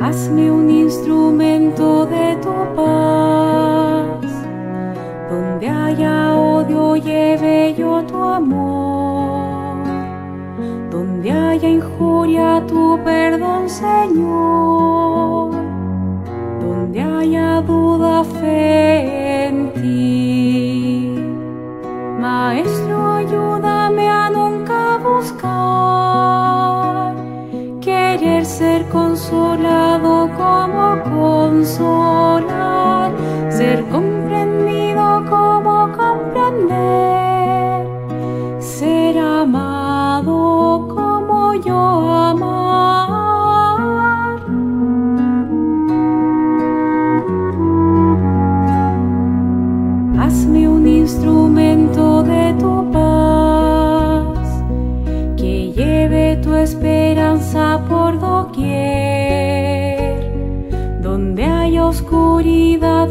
hazme un instrumento de tu paz. Donde haya odio, lleve yo tu amor. Donde haya injuria, tu perdón, Señor. Donde haya duda, fe en ti. Maestro, ayúdame a nunca buscar querer ser con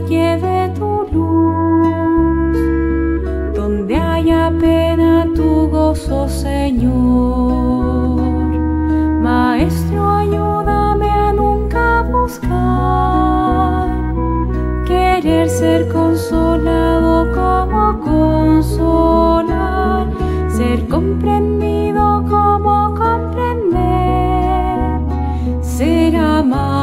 lleve tu luz. Donde haya pena, tu gozo, Señor. Maestro, ayúdame a nunca buscar querer ser consolado como consolar, ser comprendido como comprender, ser amado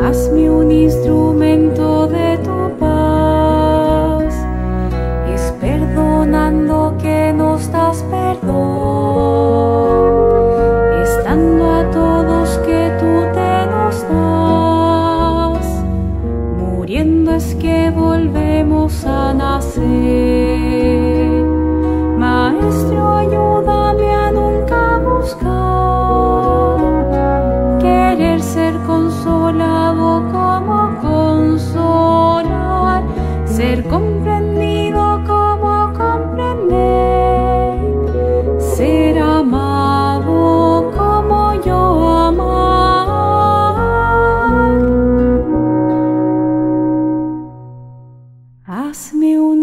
Hazme un instrumento de tu paz, es perdonando que nos das perdón, estando a todos que tú te nos das, muriendo es que volvemos a nacer. Lass me on.